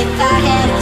If I hadn't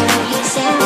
you said